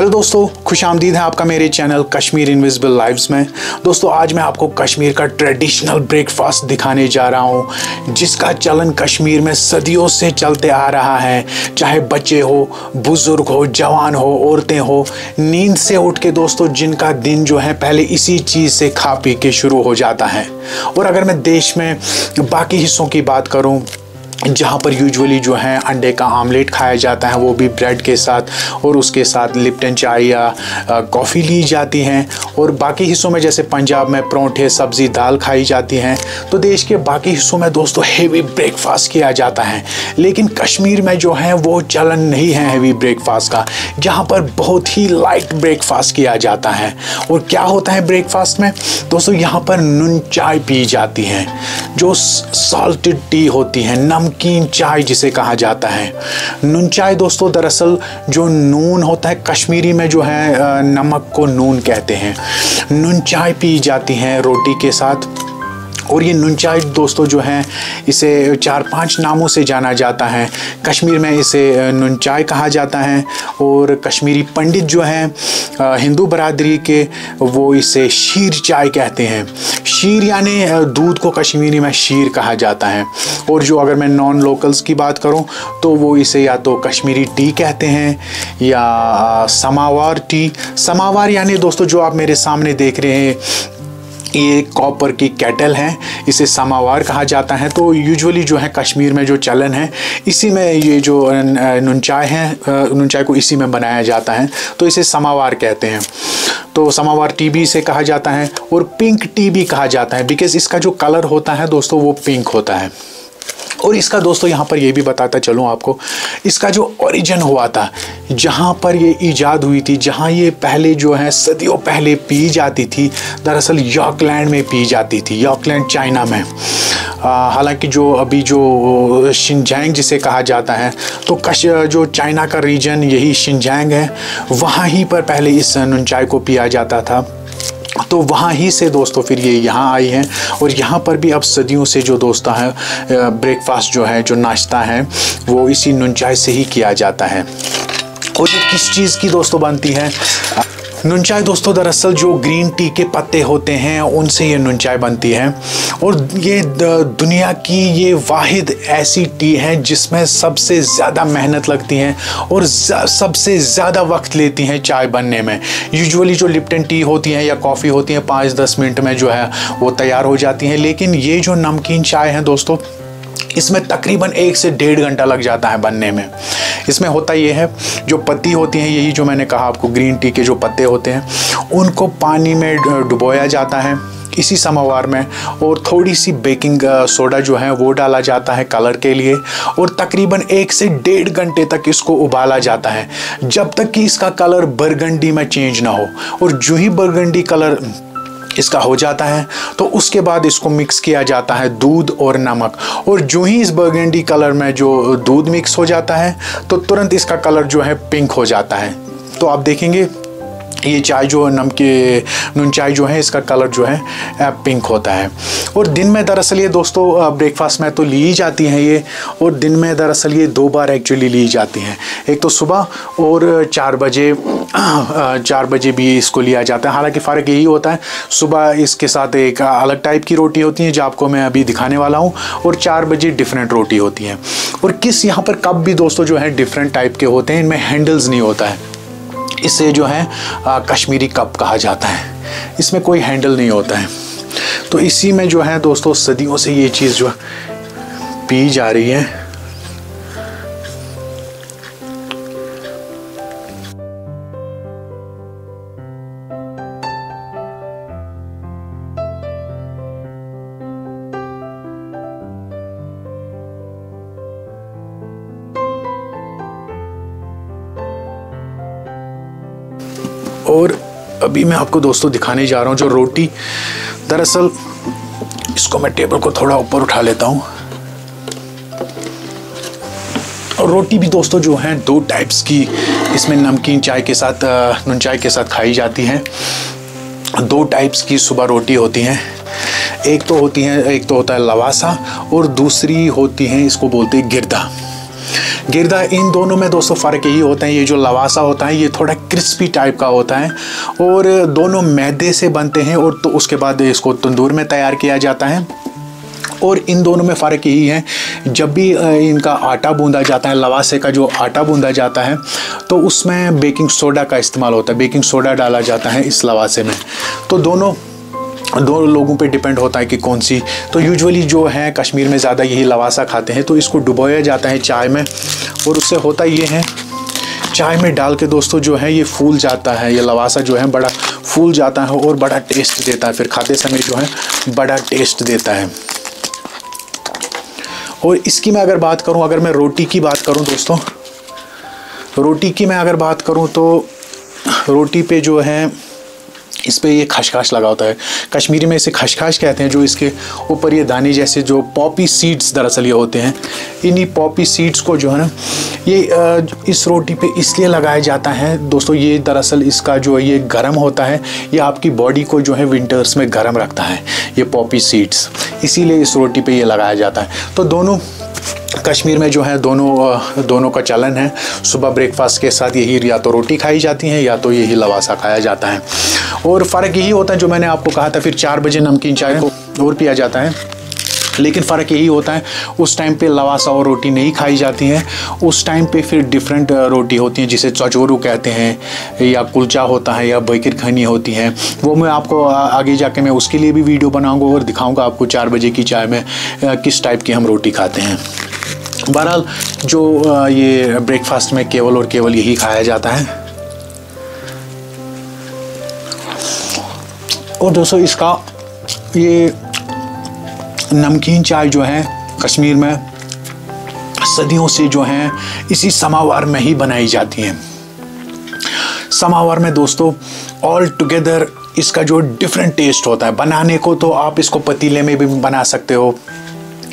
Hello दोस्तों, खुश आमदीद है आपका मेरे चैनल कश्मीर इनविजिबल लाइव्स में। दोस्तों, आज मैं आपको कश्मीर का ट्रेडिशनल ब्रेकफास्ट दिखाने जा रहा हूँ, जिसका चलन कश्मीर में सदियों से चलते आ रहा है। चाहे बच्चे हो, बुज़ुर्ग हो, जवान हो, औरतें हो, नींद से उठ के दोस्तों, जिनका दिन जो है पहले इसी चीज़ से खा पी के शुरू हो जाता है। और अगर मैं देश में बाकी हिस्सों की बात करूँ जहाँ पर यूजुअली जो है अंडे का आमलेट खाया जाता है, वो भी ब्रेड के साथ और उसके साथ लिप्टन चाय या कॉफ़ी ली जाती हैं। और बाकी हिस्सों में जैसे पंजाब में परौंठे, सब्ज़ी, दाल खाई जाती हैं। तो देश के बाकी हिस्सों में दोस्तों हेवी ब्रेकफास्ट किया जाता है। लेकिन कश्मीर में जो है, वो चलन नहीं है हेवी ब्रेकफास्ट का, जहाँ पर बहुत ही लाइट ब्रेकफास्ट किया जाता है। और क्या होता है ब्रेकफास्ट में? दोस्तों, यहाँ पर नून चाय पी जाती है, जो सॉल्टेड टी होती है नम नमकीन चाय जिसे कहा जाता है। नून चाय दोस्तों, दरअसल जो नून होता है, कश्मीरी में जो है नमक को नून कहते हैं। नून चाय पी जाती है रोटी के साथ। और ये नुनचाई दोस्तों जो हैं, इसे चार पाँच नामों से जाना जाता है। कश्मीर में इसे नुनचाई कहा जाता है और कश्मीरी पंडित जो हैं हिंदू बरदरी के, वो इसे शीर चाय कहते हैं। शीर यानी दूध को कश्मीरी में शीर कहा जाता है। और जो अगर मैं नॉन लोकल्स की बात करूँ तो वो इसे या तो कश्मीरी टी कहते हैं या समावार टी। समावार यानी दोस्तों जो आप मेरे सामने देख रहे हैं ये कॉपर की कैटल है, इसे समावार कहा जाता है। तो यूजुअली जो है कश्मीर में जो चलन है, इसी में ये जो नुनचाय है नुनचाय को इसी में बनाया जाता है। तो इसे समावार कहते हैं। तो समावार टी भी इसे कहा जाता है और पिंक टी भी कहा जाता है। बिकॉज़ इसका जो कलर होता है, दोस्तों, वो पिंक होता है। और इसका दोस्तों यहाँ पर ये भी बताता चलूँ आपको, इसका जो ओरिजिन हुआ था, जहाँ पर ये ईजाद हुई थी, जहाँ ये पहले जो है, सदियों पहले पी जाती थी, दरअसल यॉकलैंड में पी जाती थी, यॉकलैंड चाइना में। हालाँकि जो अभी जो शिनजैंग जिसे कहा जाता है तो कश, जो चाइना का रीजन यही शिनजैंग है, वहाँ ही पर पहले इस नुनचाई को पिया जाता था। तो वहाँ ही से दोस्तों फिर ये यहाँ आई हैं। और यहाँ पर भी अब सदियों से जो दोस्ता है ब्रेकफास्ट जो है, जो नाश्ता है, वो इसी नुनचाय से ही किया जाता है। और ये किस चीज़ की दोस्तों बनती है? नुनचाय दोस्तों, दरअसल जो ग्रीन टी के पत्ते होते हैं, उनसे ये नुनचाय बनती है। और ये दुनिया की ये वाहिद ऐसी टी है, जिसमें सबसे ज़्यादा मेहनत लगती है और सबसे ज़्यादा वक्त लेती हैं चाय बनने में। यूजुअली जो लिप्टन टी होती हैं या कॉफ़ी होती हैं, पाँच दस मिनट में जो है, वो तैयार हो जाती हैं। लेकिन ये जो नमकीन चाय हैं दोस्तों इसमें तकरीबन एक से डेढ़ घंटा लग जाता है बनने में। इसमें होता ये है, जो पत्ती होती हैं, यही जो मैंने कहा आपको, ग्रीन टी के जो पत्ते होते हैं, उनको पानी में डुबोया जाता है। इसी समवार में, और थोड़ी सी बेकिंग सोडा जो है, वो डाला जाता है कलर के लिए, और तकरीबन एक से डेढ़ घंटे तक इसको उबाला जाता है। जब तक कि इसका कलर बरगंडी में चेंज ना हो, और जो ही बरगंडी कलर इसका हो जाता है तो उसके बाद इसको मिक्स किया जाता है दूध और नमक। और जो ही इस बर्गेंडी कलर में जो दूध मिक्स हो जाता है तो तुरंत इसका कलर जो है पिंक हो जाता है। तो आप देखेंगे ये चाय जो नमके नून चाय जो है, इसका कलर जो है पिंक होता है। और दिन में दरअसल ये दोस्तों ब्रेकफास्ट में तो ली ही जाती हैं ये, और दिन में दरअसल ये दो बार एक्चुअली ली जाती हैं। एक तो सुबह और चार बजे चार बजे भी इसको लिया जाता है। हालाँकि फ़र्क यही होता है, सुबह इसके साथ एक अलग टाइप की रोटी होती है, जो आपको मैं अभी दिखाने वाला हूँ, और चार बजे डिफरेंट रोटी होती है। और किस यहाँ पर कप भी दोस्तों जो है डिफरेंट टाइप के होते हैं, इनमें हैंडल्स नहीं होता है। इसे जो है आ, कश्मीरी कप कहा जाता है। इसमें कोई हैंडल नहीं होता है। तो इसी में जो है दोस्तों सदियों से ये चीज़ जो पी जा रही है। अभी मैं आपको दोस्तों दिखाने जा रहा हूँ जो रोटी, दरअसल इसको मैं टेबल को थोड़ा ऊपर उठा लेता हूँ। और रोटी भी दोस्तों जो हैं, दो टाइप्स की, इसमें नमकीन चाय के साथ नून चाय के साथ खाई जाती हैं। दो टाइप्स की सुबह रोटी होती हैं। एक तो होती है, एक तो होता है लवासा और दूसरी होती है, इसको बोलते हैं गिरदा। गिरदा, इन दोनों में दोस्तों फ़र्क यही होता है, ये जो लवासा होता है, ये थोड़ा क्रिस्पी टाइप का होता है और दोनों मैदे से बनते हैं और तो उसके बाद इसको तंदूर में तैयार किया जाता है और इन दोनों में फ़र्क यही है, जब भी इनका आटा बूंदा जाता है, लवासे का जो आटा बूंदा जाता है तो उसमें बेकिंग सोडा का इस्तेमाल होता है, बेकिंग सोडा डाला जाता है इस लवासे में। तो दोनों दो लोगों पे डिपेंड होता है कि कौन सी। तो यूजुअली जो है, कश्मीर में ज़्यादा यही लवासा खाते हैं तो इसको डुबोया जाता है चाय में। और उससे होता ये है, चाय में डाल के दोस्तों जो है, ये फूल जाता है, ये लवासा जो है, बड़ा फूल जाता है और बड़ा टेस्ट देता है। फिर खाते समय जो है, बड़ा टेस्ट देता है। और इसकी मैं अगर बात करूँ, अगर मैं रोटी की बात करूँ दोस्तों, रोटी की मैं अगर बात करूँ तो रोटी पे जो है इस पर ये खशखाश लगा होता है। कश्मीरी में इसे खशखाश कहते हैं, जो इसके ऊपर ये दाने जैसे जो पॉपी सीड्स दरअसल ये होते हैं। इन्हीं पॉपी सीड्स को जो है ना, ये इस रोटी पे इसलिए लगाया जाता है। दोस्तों, ये दरअसल इसका जो ये गर्म होता है। ये आपकी बॉडी को जो है, विंटर्स में गर्म रखता है, ये पॉपी सीड्स। इसीलिए इस रोटी पर ये लगाया जाता है। तो दोनों कश्मीर में जो है दोनों दोनों का चलन है। सुबह ब्रेकफास्ट के साथ यही या तो रोटी खाई जाती है या तो यही लवासा खाया जाता है। और फ़र्क यही होता है जो मैंने आपको कहा था, फिर चार बजे नमकीन चाय को और पिया जाता है। लेकिन फ़र्क यही होता है, उस टाइम पे लवासा और रोटी नहीं खाई जाती है, उस टाइम पे फिर डिफरेंट रोटी होती हैं, जिसे चचोरू कहते हैं, या कुलचा होता है, या बैकिर खनी होती हैं। वो मैं आपको आगे जाके मैं उसके लिए भी वीडियो बनाऊँगा और दिखाऊँगा आपको चार बजे की चाय में किस टाइप की हम रोटी खाते हैं। बहरहाल, जो ये ब्रेकफास्ट में केवल और केवल यही खाया जाता है। और दोस्तों, इसका ये नमकीन चाय जो है कश्मीर में सदियों से जो है इसी समावार में ही बनाई जाती है। समावार में दोस्तों ऑल टुगेदर इसका जो डिफरेंट टेस्ट होता है। बनाने को तो आप इसको पतीले में भी बना सकते हो।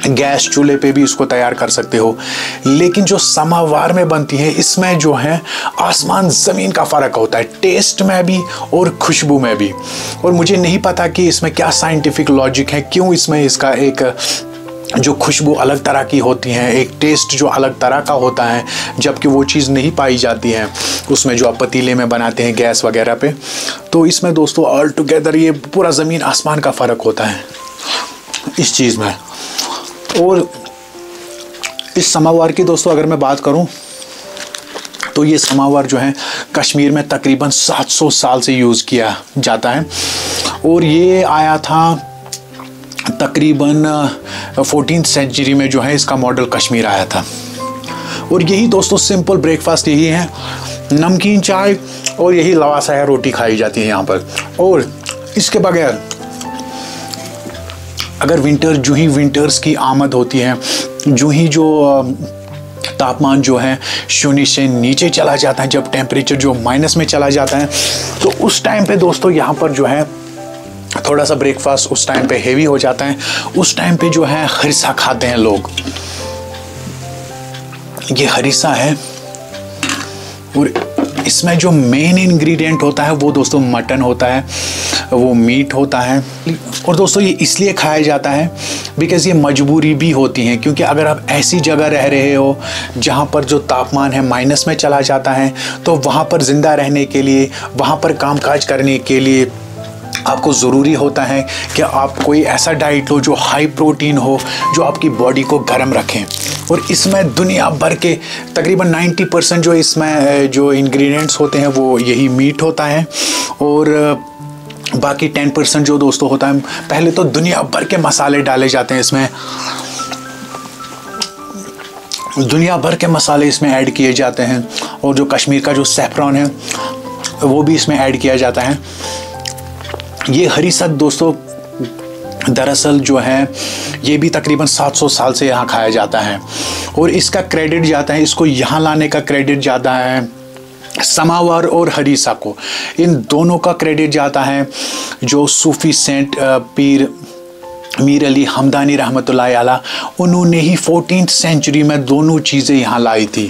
गैस चूल्हे पे भी इसको तैयार कर सकते हो। लेकिन जो समावार में बनती है, इसमें जो है, आसमान, ज़मीन का फ़र्क होता है। टेस्ट में भी और खुशबू में भी। और मुझे नहीं पता कि इसमें क्या साइंटिफिक लॉजिक है, क्यों इसमें इसका एक, जो खुशबू अलग तरह की होती है, एक टेस्ट जो अलग तरह का होता है, जबकि वो चीज़ नहीं पाई जाती है। उसमें जो आप पतीले में बनाते हैं गैस वगैरह पे तो इसमें दोस्तों ऑल टुगेदर ये पूरा ज़मीन आसमान का फ़र्क होता है। इस चीज़ में। और इस समावार की दोस्तों, अगर मैं बात करूँ तो ये समावार जो है, कश्मीर में तकरीबन 700 साल से यूज़ किया जाता है। और ये आया था तकरीबन फोर्टीन सेंचुरी में जो है, इसका मॉडल कश्मीर आया था। और यही दोस्तों, सिंपल ब्रेकफास्ट यही है, नमकीन चाय और यही लवासा है, रोटी खाई जाती है यहाँ पर। और इसके बगैर अगर विंटर जो ही विंटर्स की आमद होती है, जो ही जो तापमान जो है, शून्य से नीचे चला जाता है, जब टेम्परेचर जो माइनस में चला जाता है तो उस टाइम पे दोस्तों यहाँ पर जो है थोड़ा सा ब्रेकफास्ट उस टाइम पे हेवी हो जाता है। उस टाइम पे जो है हरिसा खाते हैं लोग। ये हरिसा है, और इसमें जो मेन इंग्रेडिएंट होता है, वो दोस्तों मटन होता है, वो मीट होता है। और दोस्तों ये इसलिए खाया जाता है बिकॉज़ ये मजबूरी भी होती है, क्योंकि अगर आप ऐसी जगह रह रहे हो जहाँ पर जो तापमान है माइनस में चला जाता है तो वहाँ पर ज़िंदा रहने के लिए, वहाँ पर कामकाज करने के लिए आपको ज़रूरी होता है कि आप कोई ऐसा डाइट लो जो हाई प्रोटीन हो, जो आपकी बॉडी को गर्म रखें। और इसमें दुनिया भर के तकरीबन 90 परसेंट जो इसमें जो इंग्रेडिएंट्स होते हैं, वो यही मीट होता है। और बाकी 10 परसेंट जो दोस्तों होता है, पहले तो दुनिया भर के मसाले डाले जाते हैं इसमें। दुनिया भर के मसाले इसमें ऐड किए जाते हैं। और जो कश्मीर का जो सेफ्रॉन है, वो भी इसमें ऐड किया जाता है। ये हरी सत दोस्तों दरअसल जो है ये भी तकरीबन 700 साल से यहाँ खाया जाता है। और इसका क्रेडिट जाता है इसको यहाँ लाने का क्रेडिट ज़्यादा है समावर और हरीसा को। इन दोनों का क्रेडिट जाता है जो सूफी सेंट पीर मीर अली हमदानी रहमत आला उन्होंने ही फोर्टीन सेंचुरी में दोनों चीज़ें यहाँ लाई थी।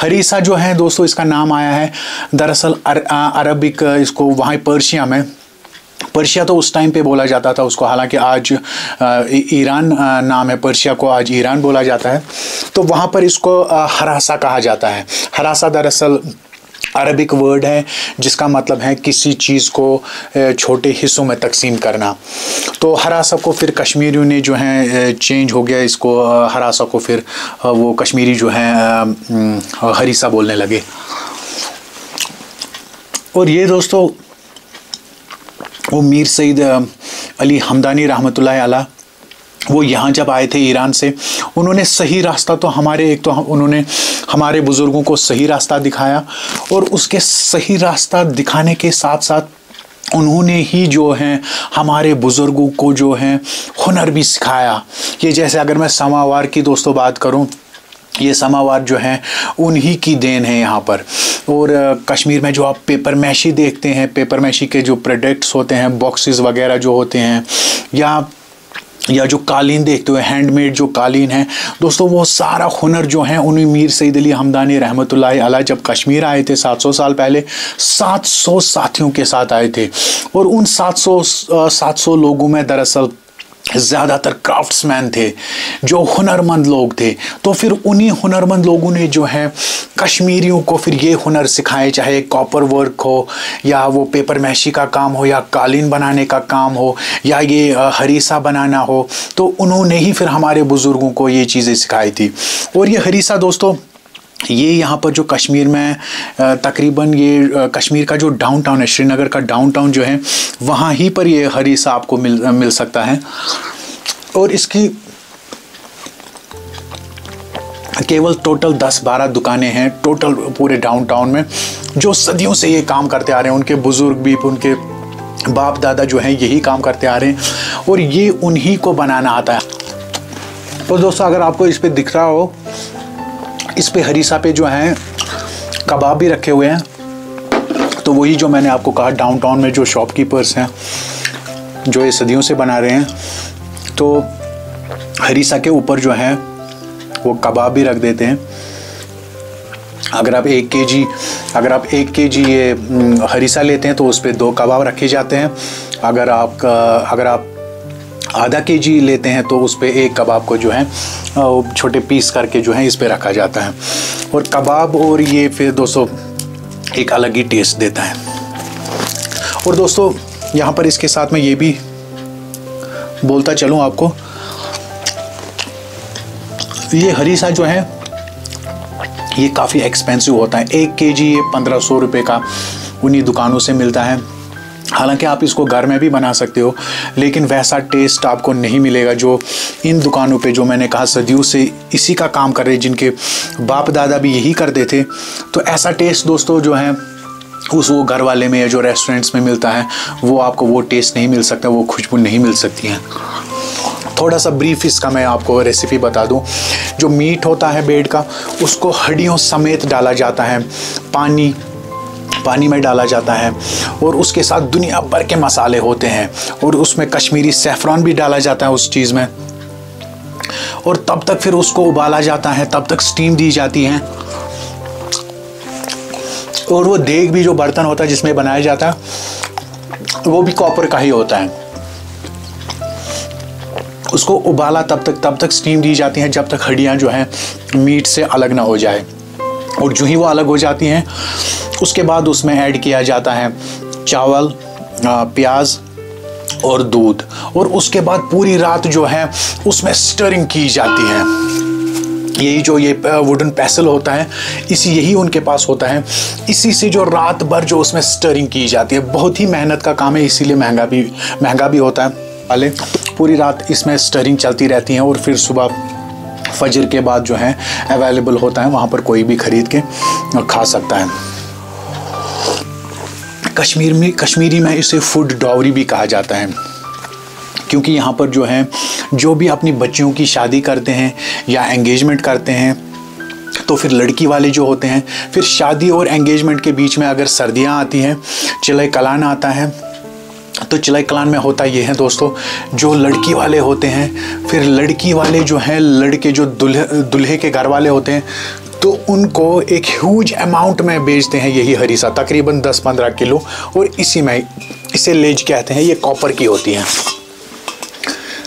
हरीसा जो है दोस्तों इसका नाम आया है दरअसल अर, अरबिक इसको वहाँ पर्शिया में पर्शिया तो उस टाइम पे बोला जाता था उसको, हालाँकि आज ईरान नाम है पर्शिया को आज ईरान बोला जाता है। तो वहाँ पर इसको हरासा कहा जाता है। हरासा दरअसल अरबिक वर्ड है, जिसका मतलब है किसी चीज़ को छोटे हिस्सों में तकसीम करना। तो हरासा को फिर कश्मीरियों ने जो है चेंज हो गया इसको हरासा को फिर वो कश्मीरी जो है हरीसा बोलने लगे। और ये दोस्तों वो मीर सईद अली हमदानी रहमत आला वो यहाँ जब आए थे ईरान से उन्होंने सही रास्ता तो हमारे एक तो हम, उन्होंने हमारे बुज़ुर्गों को सही रास्ता दिखाया और उसके सही रास्ता दिखाने के साथ साथ उन्होंने ही जो है हमारे बुज़ुर्गों को जो है हुनर भी सिखाया। ये जैसे अगर मैं समावार की दोस्तों बात करूँ ये समावार जो हैं, उन्हीं की देन है यहाँ पर। और कश्मीर में जो आप पेपर मैशी देखते हैं पेपर मैशी के जो प्रोडक्ट्स होते हैं बॉक्सेस वगैरह जो होते हैं, या या जो कालीन देखते हो हैंडमेड जो कालीन है, दोस्तों वो सारा हुनर जो है, उन्हीं मीर सईद अली हमदानी रहमत अला जब कश्मीर आए थे 700 साल पहले 700 साथियों के साथ आए थे। और उन 700 700 लोगों में दरअसल ज़्यादातर क्राफ्ट्समैन थे, जो हुनरमंद लोग थे। तो फिर उन्हीं हुनरमंद लोगों ने जो है, कश्मीरियों को फिर ये हुनर सिखाए, चाहे कॉपर वर्क हो, या वो पेपर मैशी का काम हो, या कालीन बनाने का काम हो, या ये हरीसा बनाना हो तो उन्होंने ही फिर हमारे बुज़ुर्गों को ये चीज़ें सिखाई थी। और ये हरीसा दोस्तों ये यहाँ पर जो कश्मीर में तकरीबन ये कश्मीर का जो डाउनटाउन है, श्रीनगर का डाउनटाउन जो है, वहाँ ही पर ये हरीसा आपको मिल मिल सकता है। और इसकी केवल टोटल 10-12 दुकानें हैं टोटल पूरे डाउनटाउन में, जो सदियों से ये काम करते आ रहे हैं। उनके बुज़ुर्ग भी, उनके बाप दादा जो हैं, यही काम करते आ रहे हैं। और ये उन्हीं को बनाना आता है। तो दोस्तों, अगर आपको इस पर दिख रहा हो इस पे हरीसा पे जो हैं, कबाब भी रखे हुए हैं। तो वही जो मैंने आपको कहा डाउनटाउन में जो शॉपकीपर्स हैं, जो ये सदियों से बना रहे हैं तो हरीसा के ऊपर जो है, वो कबाब भी रख देते हैं। अगर आप एक के जी अगर आप एक के जी ये हरीसा लेते हैं तो उस पर दो कबाब रखे जाते हैं। अगर आप अगर आप आधा के जी लेते हैं तो उस पर एक कबाब को जो है छोटे पीस करके जो है इस पर रखा जाता है। और कबाब और ये फिर दोस्तों, एक अलग ही टेस्ट देता है। और दोस्तों, यहाँ पर इसके साथ में ये भी बोलता चलूँ आपको। ये हरीसा जो है, ये काफ़ी एक्सपेंसिव होता है। एक के जी ये पंद्रह सौ रुपये का उन्हीं दुकानों से मिलता है। हालाँकि आप इसको घर में भी बना सकते हो, लेकिन वैसा टेस्ट आपको नहीं मिलेगा जो इन दुकानों पे जो मैंने कहा सदियों से इसी का काम कर रहे जिनके बाप दादा भी यही करते थे। तो ऐसा टेस्ट दोस्तों जो है, उस वो घर वाले में या जो रेस्टोरेंट्स में मिलता है, वो आपको वो टेस्ट नहीं मिल सकता, वो खुशबू नहीं मिल सकती हैं। थोड़ा सा ब्रीफ इसका मैं आपको रेसिपी बता दूँ। जो मीट होता है बेड का, उसको हड्डियों समेत डाला जाता है। पानी पानी में डाला जाता है और उसके साथ दुनिया भर के मसाले होते हैं और उसमें कश्मीरी सेफ्रॉन भी डाला जाता है उस चीज़ में। और तब तक फिर उसको उबाला जाता है, तब तक स्टीम दी जाती है। और वो देग भी जो बर्तन होता है जिसमें बनाया जाता है, वो भी कॉपर का ही होता है। उसको उबाला तब तक तब तक स्टीम दी जाती है जब तक हड्डियाँ जो हैं मीट से अलग ना हो जाए। और जो ही वो अलग हो जाती हैं, उसके बाद उसमें ऐड किया जाता है चावल प्याज और दूध। और उसके बाद पूरी रात जो है, उसमें स्टरिंग की जाती है। यही जो ये वुडन पैसल होता है, इसी यही उनके पास होता है। इसी से जो रात भर जो उसमें स्टरिंग की जाती है। बहुत ही मेहनत का काम है, इसीलिए महँगा भी महँगा भी होता है। पहले पूरी रात इसमें स्टरिंग चलती रहती है और फिर सुबह फजर के बाद जो है अवेलेबल होता है, वहाँ पर कोई भी ख़रीद के खा सकता है। कश्मीर में, कश्मीरी में इसे फ़ूड डॉवरी भी कहा जाता है। क्योंकि यहाँ पर जो है, जो भी अपनी बच्चियों की शादी करते हैं या एंगेजमेंट करते हैं तो फिर लड़की वाले जो होते हैं, फिर शादी और एंगेजमेंट के बीच में अगर सर्दियाँ आती हैं चिलई कलान आता है तो चिलाई कलान में होता ये है दोस्तों, जो लड़की वाले होते हैं, फिर लड़की वाले जो हैं, लड़के जो दुल्हे दुल्हे के घर वाले होते हैं तो उनको एक ह्यूज अमाउंट में बेचते हैं यही हरीसा, तकरीबन 10-15 किलो, और इसी में इसे लेज कहते हैं, ये कॉपर की होती हैं।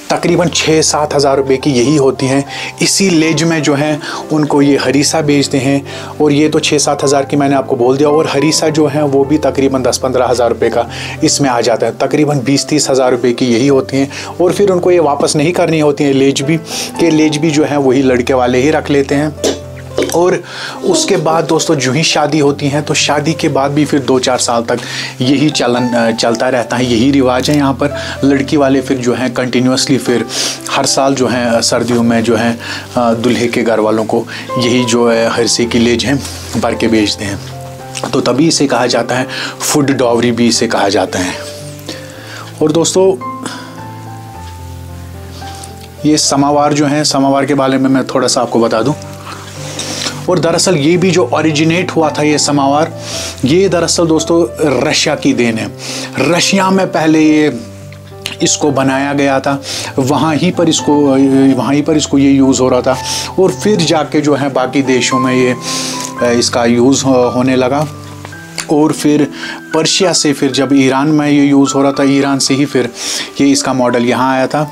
तकरीबन छः सात हज़ार रुपये की यही होती हैं। इसी लेज में जो है, उनको ये हरीसा बेचते हैं और ये तो छः सात हज़ार की मैंने आपको बोल दिया और हरीसा जो है, वो भी तकरीबन दस पंद्रह हज़ार रुपये का इसमें आ जाता है। तकरीबन बीस तीस हज़ार रुपये की यही होती हैं और फिर उनको ये वापस नहीं करनी होती हैं। लेज भी, के लेज भी जो है, वही लड़के वाले ही रख लेते हैं। और उसके बाद दोस्तों, जो ही शादी होती हैं तो शादी के बाद भी फिर दो चार साल तक यही चलन चलता रहता है, यही रिवाज है यहाँ पर। लड़की वाले फिर जो हैं कंटिन्यूसली फिर हर साल जो है, सर्दियों में जो है दुल्हे के घर वालों को यही जो है हरसे की लेज हैं, भर के बेचते हैं। तो तभी इसे कहा जाता है फ़ूड डॉवरी भी इसे कहा जाता है। और दोस्तों, ये समावार जो है, समावार के बारे में मैं थोड़ा सा आपको बता दूँ। और दरअसल ये भी जो ओरिजिनेट हुआ था ये समावार, ये दरअसल दोस्तों रशिया की देन है। रशिया में पहले ये इसको बनाया गया था, वहाँ ही पर इसको, वहाँ ही पर इसको ये यूज़ हो रहा था और फिर जाके जो है बाकी देशों में ये, इसका यूज़ होने लगा। और फिर पर्शिया से फिर जब ईरान में ये यूज़ हो रहा था, ईरान से ही फिर ये इसका मॉडल यहाँ आया था।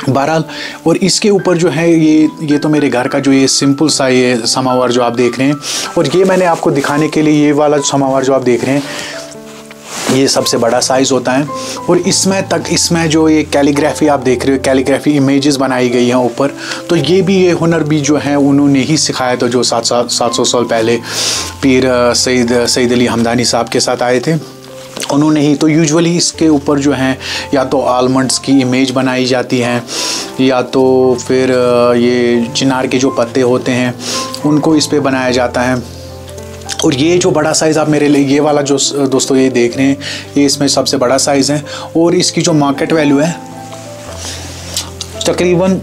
बहरहाल, और इसके ऊपर जो है ये ये तो मेरे घर का जो ये सिंपल सा ये समावार जो आप देख रहे हैं, और ये मैंने आपको दिखाने के लिए ये वाला समावार जो आप देख रहे हैं, ये सबसे बड़ा साइज़ होता है, और इसमें तक, इसमें जो ये कैलीग्राफी आप देख रहे हो कैलीग्राफी इमेजेस बनाई गई हैं ऊपर तो ये भी ये हुनर भी जो है, उन्होंने ही सिखाया था जो सात सात सात सौ साल पहले पीर सईद सईद अली हमदानी साहब के साथ आए थे। उन्होंने ही तो यूजुअली इसके ऊपर जो है, या तो आलमंड्स की इमेज बनाई जाती है, या तो फिर ये चिनार के जो पत्ते होते हैं, उनको इस पर बनाया जाता है। और ये जो बड़ा साइज़ आप मेरे लिए, ये वाला जो दोस्तों ये देख रहे हैं, ये इसमें सबसे बड़ा साइज़ है। और इसकी जो मार्केट वैल्यू है, तकरीबन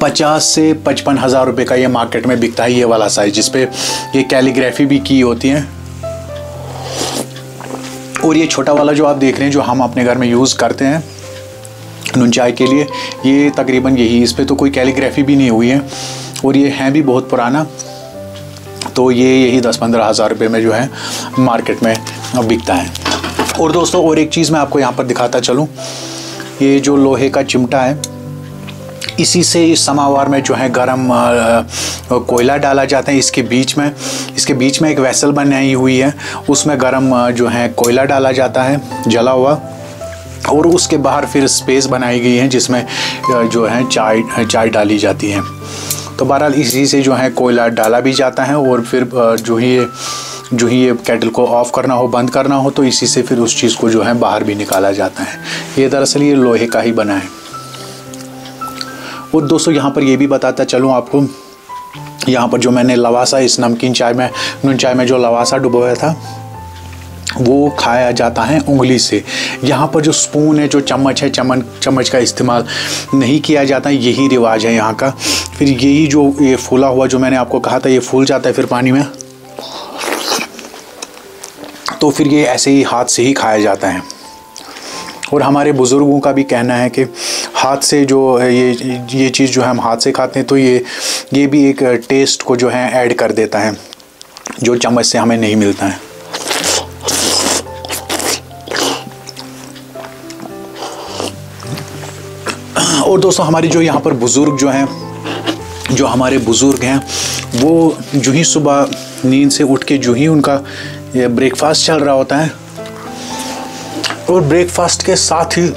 पचास से पचपन हज़ार रुपये का ये मार्केट में बिकता है ये वाला साइज़ जिसपे ये कैलीग्राफी भी की होती है। और ये छोटा वाला जो आप देख रहे हैं, जो हम अपने घर में यूज़ करते हैं, नून चाय के लिए, ये तकरीबन यही, इस पर तो कोई कैलीग्राफी भी नहीं हुई है। और ये हैं भी बहुत पुराना तो ये यही दस पंद्रह हज़ार रुपये में जो है मार्केट में बिकता है। और दोस्तों, और एक चीज़ मैं आपको यहाँ पर दिखाता चलूँ। ये जो लोहे का चिमटा है इसी से इस समावार में जो है गर्म कोयला डाला जाता है। इसके बीच में, इसके बीच में एक वैसल बनाई हुई है। उसमें गर्म जो है कोयला डाला जाता है, जला हुआ। और उसके बाहर फिर स्पेस बनाई गई है, जिसमें जो है चाय चाय डाली जाती है। तो बहरहाल इसी से जो है कोयला डाला भी जाता है और फिर जो ही ये, जो ही ये कैटल को ऑफ़ करना हो, बंद करना हो तो इसी से फिर उस चीज़ को जो है बाहर भी निकाला जाता है। ये दरअसल ये लोहे का ही बना है। और दोस्तों यहाँ पर ये भी बताता चलूँ आपको। यहाँ पर जो मैंने लवासा, इस नमकीन चाय में नून चाय में जो लवासा डुबोया था, वो खाया जाता है उंगली से। यहाँ पर जो स्पून है, जो चम्मच है चमन चम्मच का इस्तेमाल नहीं किया जाता है यही रिवाज है यहाँ का। फिर यही जो ये फूला हुआ जो मैंने आपको कहा था, ये फूल जाता है फिर पानी में। तो फिर ये ऐसे ही हाथ से ही खाया जाता है। और हमारे बुज़ुर्गों का भी कहना है कि हाथ से जो ये ये चीज़ जो है हम हाथ से खाते हैं तो ये ये भी एक टेस्ट को जो है ऐड कर देता है, जो चम्मच से हमें नहीं मिलता है। और दोस्तों, हमारी जो यहाँ पर बुज़ुर्ग जो हैं, जो हमारे बुज़ुर्ग हैं, वो जो ही सुबह नींद से उठ के जो ही उनका ब्रेकफास्ट चल रहा होता है और ब्रेकफास्ट के साथ ही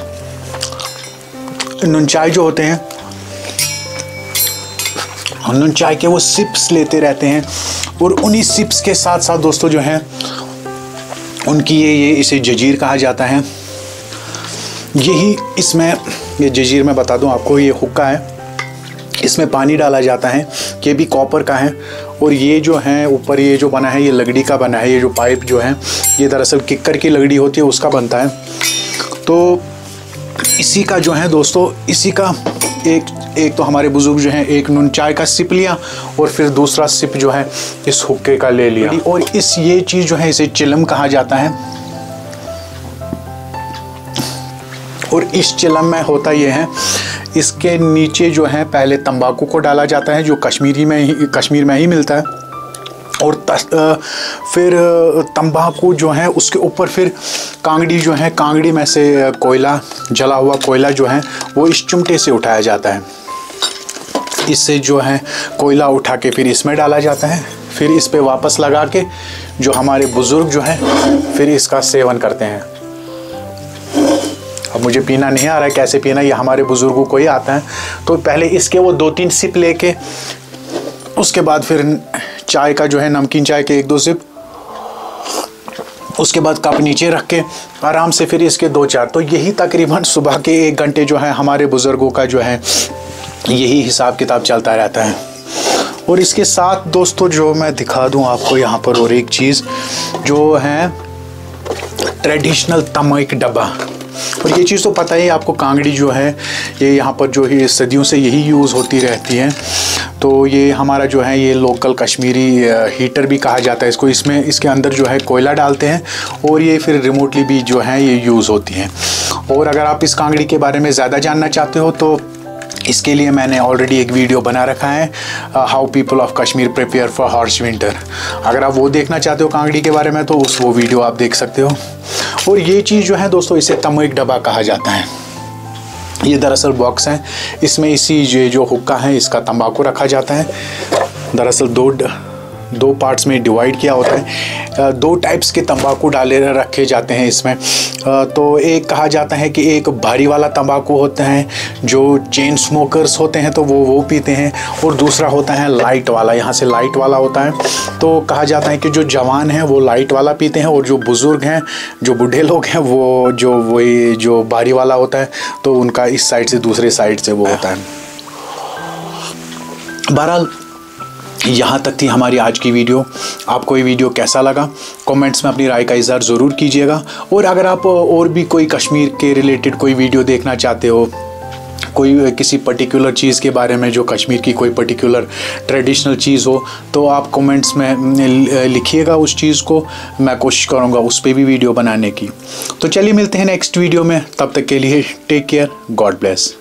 नून चाय जो होते हैं नून चाय के वो सिप्स लेते रहते हैं। और उन्हीं सिप्स के साथ साथ दोस्तों जो हैं, उनकी ये ये इसे जजीर कहा जाता है। यही इसमें, ये जजीर मैं बता दूँ आपको, ये हुक्का है। इसमें पानी डाला जाता है, ये भी कॉपर का है। और ये जो है, ऊपर ये जो बना है, ये लकड़ी का बना है, ये जो पाइप जो है, ये दरअसल किक्कर की लकड़ी होती है, उसका बनता है। तो इसी का जो है दोस्तों, इसी का एक एक तो हमारे बुज़ुर्ग जो हैं, एक नून चाय का सिप लिया और फिर दूसरा सिप जो है, इस हुक्के का ले लिया। और इस ये चीज़ जो है, इसे चिलम कहा जाता है। और इस चिलम में होता ये है इसके नीचे जो है पहले तंबाकू को डाला जाता है जो कश्मीरी में ही कश्मीर में ही मिलता है। और तस, फिर तंबाकू जो है उसके ऊपर फिर कांगड़ी जो है कांगड़ी में से कोयला जला हुआ कोयला जो है वो इस चिमटे से उठाया जाता है। इससे जो है कोयला उठा के फिर इसमें डाला जाता है। फिर इस पे वापस लगा के जो हमारे बुज़ुर्ग जो हैं फिर इसका सेवन करते हैं। अब मुझे पीना नहीं आ रहा है, कैसे पीना ये हमारे बुज़ुर्गों को ही आता है। तो पहले इसके वो दो तीन सिप लेके, उसके बाद फिर चाय का जो है, नमकीन चाय के एक दो सिप, उसके बाद कप नीचे रख के, आराम से फिर इसके दो चार। तो यही तकरीबन सुबह के एक घंटे जो है, हमारे बुज़ुर्गों का जो है, यही हिसाब किताब चलता रहता है। और इसके साथ दोस्तों, जो मैं दिखा दूँ आपको यहाँ पर और एक चीज़, जो है ट्रेडिशनल तमक डब्बा। और ये चीज़ तो पता ही आपको कांगड़ी जो है, ये यहाँ पर जो है सदियों से यही यूज़ होती रहती है। तो ये हमारा जो है, ये लोकल कश्मीरी हीटर भी कहा जाता है इसको। इसमें, इसके अंदर जो है, कोयला डालते हैं और ये फिर रिमोटली भी जो है, ये यूज़ होती हैं। और अगर आप इस कांगड़ी के बारे में ज़्यादा जानना चाहते हो तो इसके लिए मैंने ऑलरेडी एक वीडियो बना रखा है how people of Kashmir prepare for harsh winter अगर आप वो देखना चाहते हो कांगड़ी के बारे में तो उस वो वीडियो आप देख सकते हो। और ये चीज़ जो है दोस्तों, इसे तमोइक डब्बा कहा जाता है। ये दरअसल बॉक्स है। इसमें इसी ये जो हुक्का है, इसका तंबाकू रखा जाता है। दरअसल दो दो पार्ट्स में डिवाइड किया होता है। दो टाइप्स के तंबाकू डाले रखे जाते हैं इसमें। तो एक कहा जाता है कि एक भारी वाला तंबाकू होता है, जो चेन स्मोकर्स होते हैं तो वो वो पीते हैं। और दूसरा होता है लाइट वाला, यहाँ से लाइट वाला होता है। तो कहा जाता है कि जो जवान हैं, वो लाइट वाला पीते हैं, और जो बुज़ुर्ग हैं, जो बूढ़े लोग हैं, वो, जो, वही, जो भारी वाला होता है तो उनका इस साइड से दूसरे साइड से वो होता है। बहरहाल यहाँ तक थी हमारी आज की वीडियो। आपको ये वीडियो कैसा लगा? कमेंट्स में अपनी राय का इजहार ज़रूर कीजिएगा। और अगर आप और भी कोई कश्मीर के रिलेटेड कोई वीडियो देखना चाहते हो, कोई किसी पर्टिकुलर चीज़ के बारे में जो कश्मीर की कोई पर्टिकुलर ट्रेडिशनल चीज़ हो तो आप कमेंट्स में लिखिएगा उस चीज़ को। मैं कोशिश करूँगा उस पर भी वीडियो बनाने की। तो चलिए मिलते हैं नेक्स्ट वीडियो में। तब तक के लिए टेक केयर गॉड ब्लेस